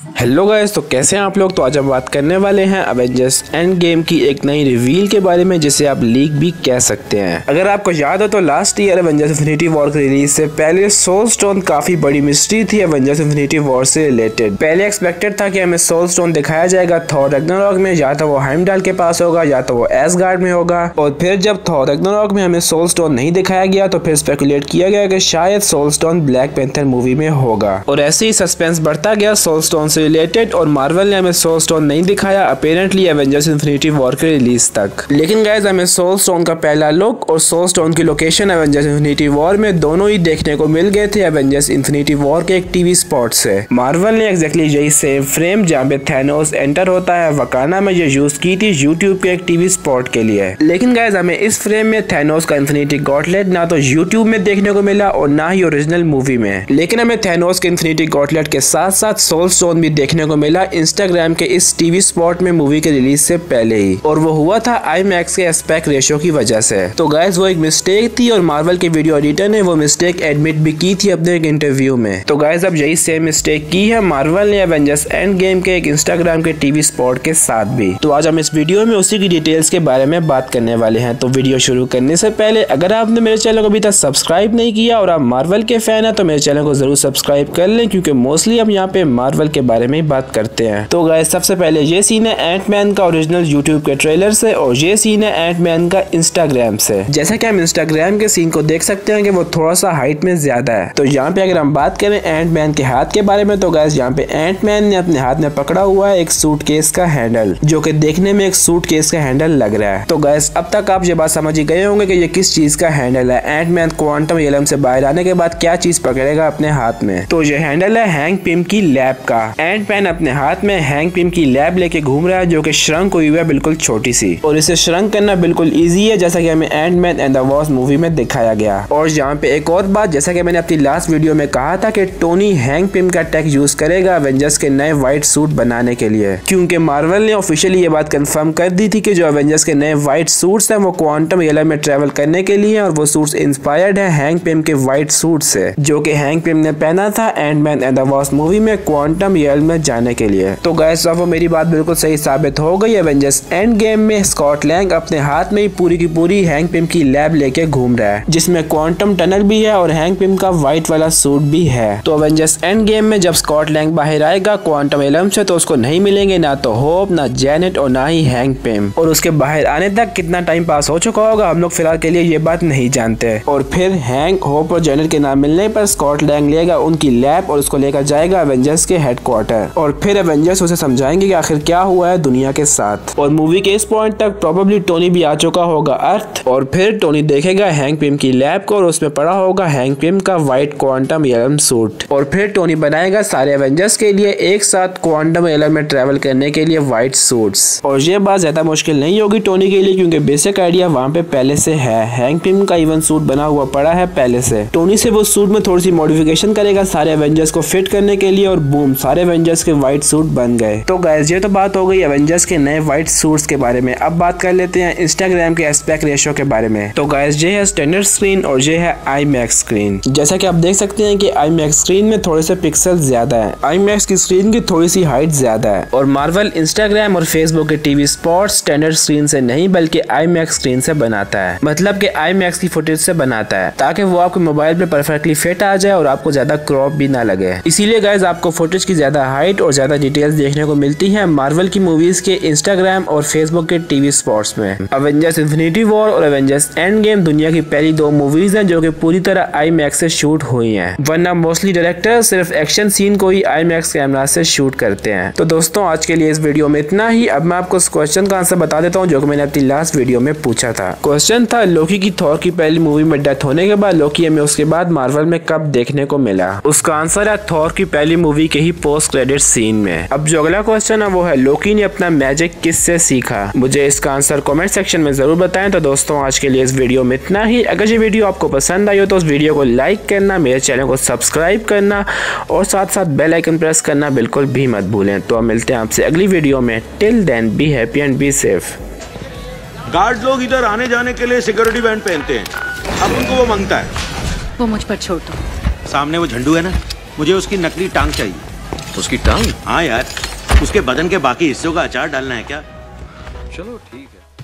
Hello guys तो कैसे हैं आप लोग? तो आज हम बात करने वाले हैं अवेंजर्स एंड गेम की एक नई रिवील के बारे में, जिसे आप लीक भी कह सकते हैं। अगर आपको याद हो तो last year Avengers Infinity War की रिलीज़ से पहले सोल स्टोन काफ़ी बड़ी मिस्ट्री थी अवेंजर्स इन्फिनिटी वॉर से रिलेटेड पहले एक्सपेक्टेड था कि हमें सोल स्टोन दिखाया जाएगा थॉर रेगनारॉक में, या तो वो हाइमडाल के पास होगा, या तो वो एस में होगा। और फिर जब थॉर रेगनारॉक में हमें सोल स्टोन नहीं दिखाया गया तो फिर स्पेकुलेट किया गया कि शायद soul stone Black Panther movie में होगा। और ऐसे ही सस्पेंस बढ़ता गया सोल स्टोन से रिलेटेड और मार्वल ने हमें सोल स्टोन नहीं दिखाया अपेरेंटली एवेंजर्स इन्फिनिटी वॉर के रिलीज़ तक। लेकिन गाइज़ हमें सोल स्टोन का पहला लुक और सोल स्टोन की लोकेशन एवेंजर्स इन्फिनिटी वॉर में दोनों ही देखने को मिल गए थे एवेंजर्स इन्फिनिटी वॉर के एक टीवी स्पॉट से। मार्वल ने एक्जैक्टली यही सेम फ्रेम जहाँ पे थैनोस एंटर होता है वकाना में ये यूज़ की थी यूट्यूब के एक टीवी स्पॉट के लिए। लेकिन गाइज़ हमें इस फ्रेम में थैनोस का इन्फिनिटी गॉटलेट ना तो यूट्यूब में देखने को मिला और ना ही ओरिजिनल मूवी में। लेकिन हमें थैनोस के इन्फिनिटी गॉटलेट के साथ साथ सोल स्टोन भी देखने को मिला इंस्टाग्राम के इस टीवी स्पॉट में मूवी के रिलीज़ से पहले ही। और वो हुआ था आई के एस्पेक्ट रेशो की वजह से। तो गाइज़ वो एक मिस्टेक थी और मार्वल के वीडियो एडिटर ने वो मिस्टेक एडमिट भी की थी अपने एक इंटरव्यू में। तो गाइज़ अब यही सेम मिस्टेक की है मार्वल ने एवेंजर्स एंड गेम के एक इंस्टाग्राम के टीवी स्पॉट के साथ भी। तो आज हम इस वीडियो में उसी की डिटेल्स के बारे में बात करने वाले हैं। तो वीडियो शुरू करने से पहले, अगर आपने मेरे चैनल को अभी तक सब्सक्राइब नहीं किया और आप मार्वल के फ़ैन है तो मेरे चैनल को ज़रूर सब्सक्राइब कर लें, क्योंकि मोस्टली हम यहाँ पे मार्वल के बारे में बात करते हैं। तो गाय सबसे पहले ये सीन है एंट मैन का ओरिजिनल यूट्यूब के ट्रेलर से और ये सीन है एंट मैन का इंस्टाग्राम से। जैसा कि हम इंस्टाग्राम के सीन को देख सकते हैं कि वो थोड़ा सा हाइट में ज़्यादा है। तो यहाँ पे अगर हम बात करें एंट मैन के हाथ के बारे में तो गैस यहाँ पे एंट मैन ने अपने हाथ में पकड़ा हुआ है एक सूट केस का हैंडल जो कि देखने में एक सूट केस का हैंडल लग रहा है। तो गैस अब तक आप ये बात समझ गए होंगे कि ये किस चीज़ का हैंडल है। एंट मैन क्वांटम एलम से बाहर आने के बाद क्या चीज़ पकड़ेगा अपने हाथ में? तो ये हैंडल है हैंग पिम की लैब का। एंट पैन अपने हाथ में हैंग पिम की लैब लेके घूम रहा है, जो कि श्रंक हुई हुई है, बिल्कुल छोटी सी। और इसे श्रंक करना बिल्कुल इजी है, जैसा कि हमें Ant Man and the Wasp movie में दिखाया गया। और यहाँ पे एक और बात, जैसा कि मैंने अपनी लास्ट वीडियो में कहा था कि टोनी हैंग पिम का टेक यूज़ करेगा अवेंजर्स के नए व्हाइट सूट बनाने के लिए। क्योंकि मार्वल ने ऑफिशियली ये बात कंफर्म कर दी थी कि जो अवेंजर्स के नए व्हाइट सूट्स हैं, वो क्वांटम एयर में ट्रेवल करने के लिए और वो सूट्स इंस्पायर्ड है हैंग पिम के व्हाइट सूट से। जो कि हैंग पिम ने पहना था Ant Man and the Wasp movie में क्वांटम एयर में जाने के लिए। तो गैस वो मेरी बात बिल्कुल सही साबित हो गई एवेंजर्स एंड गेम में स्कॉट लैंग अपने हाथ में ही पूरी की पूरी हैंग पिम की लैब लेके घूम रहा है, जिसमें क्वांटम टनल भी है और हैंग पिम का व्हाइट वाला सूट भी है। तो एवेंजर्स एंड गेम में जब स्कॉट लैंग बाहर आएगा क्वांटम एलम से तो उसको नहीं मिलेंगे ना तो होप ना जेनेट और ना ही हैंग पिम और उसके बाहर आने तक कितना टाइम पास हो चुका होगा, हम लोग फ़िलहाल के लिए ये बात नहीं जानते। और फिर हैंग होप और जेनेट के नाम मिलने पर स्कॉट लैंग लेगा उनकी लैब और उसको लेकर जाएगा एवेंजर्स के हेडक्वार्टर और फिर एवेंजर्स उसे समझाएँगे कि आखिर क्या हुआ है दुनिया के साथ। और मूवी के इस पॉइंट तक प्रोबेबली टोनी भी आ चुका होगा, अर्थ। और फिर टोनी देखेगा हैंग पिम की लैब को और उसमें पड़ा होगा हैंग पिम का व्हाइट क्वांटम एलम सूट और फिर टोनी बनाएगा सारे एवेंजर्स के लिए एक साथ क्वांटम एलम में ट्रेवल करने के लिए व्हाइट सूट्स और ये बात ज़्यादा मुश्किल नहीं होगी टोनी के लिए क्योंकि बेसिक आइडिया वहाँ पे पहले से है। हैंग पिम का इवन सूट बना हुआ पड़ा है पहले से। टोनी से वो सूट में थोड़ी सी मॉडिफिकेशन करेगा सारे एवेंजर्स को फिट करने के लिए और बूम सारे एवेंजर्स के व्हाइट सूट बन गए। तो गैस ये तो बात हो गई एवेंजर्स के नए व्हाइट सूट्स के बारे में। अब बात कर लेते हैं इंस्टाग्राम के एस्पेक्ट रेशो के बारे में। तो गाइस ये है स्टैंडर्ड स्क्रीन और ये है आई मैक्स स्क्रीन जैसा कि आप देख सकते हैं कि आई मैक्स स्क्रीन में थोड़े से पिक्सल ज़्यादा है। आई मैक्स की स्क्रीन की थोड़ी सी हाइट ज़्यादा है। और मार्वल इंस्टाग्राम और फेसबुक के टीवी स्पॉट स्टैंडर्ड स्क्रीन से नहीं, बल्कि आई मैक्स स्क्रीन से बनाता है। मतलब की आई मैक्स की फुटेज से बनाता है। ताकि वो आपके मोबाइल पे परफेक्टली फिट आ जाए और आपको ज़्यादा क्रॉप भी ना लगे। इसीलिए गाइज़ आपको फुटेज की ज़्यादा हाइट और ज़्यादा डिटेल्स देखने को मिलती है मार्वल की मूवीज़ के इंस्टाग्राम और फेसबुक के टीवी स्पॉट्स में। अवेंजर्स इन्फिनिटी वॉर और अवेंजर्स एंड गेम दुनिया की पहली दो मूवीज़ हैं जो कि पूरी तरह आई मैक्स से शूट हुई हैं। वरना मोस्टली डायरेक्टर सिर्फ़ एक्शन सीन को ही आई मैक्स कैमरा से शूट करते हैं। तो दोस्तों, आज के लिए इस वीडियो में इतना ही। अब मैं आपको उस क्वेश्चन का आंसर बता देता हूँ जो कि मैंने अपनी लास्ट वीडियो में पूछा था। क्वेश्चन था लोकी की थॉर की पहली मूवी में डेथ होने के बाद लोकी हमें उसके बाद मार्वल में कब देखने को मिला? उसका आंसर है थॉर की पहली मूवी के ही पोस्ट क्रेडिट सीन में अब जो अगला क्वेश्चन है वो है लोकी ने अपना मैजिक किससे सीखा? मुझे इसका आंसर कमेंट सेक्शन में ज़रूर बताएँ। तो दोस्तों आज के लिए इस वीडियो में इतना ही। अगर ये वीडियो आपको पसंद आई हो तो उस वीडियो को लाइक करना मेरे चैनल को सब्सक्राइब करना और साथ साथ बेल आइकन प्रेस करना बिल्कुल भी मत भूलें। तो मिलते हैं आपसे अगली वीडियो में। Till then be happy and be safe guard लोग इधर आने जाने के लिए सिक्योरिटी बैंड पहनते हैं। अब उनको वो माँगता है। वो मुझ पर छोड़ दो। सामने वो झंडू है ना? मुझे उसकी नकली टांग चाहिए। उसकी टांग। हाँ यार उसके बदन के बाकी हिस्सों का अचार डालना है क्या? चलो ठीक है।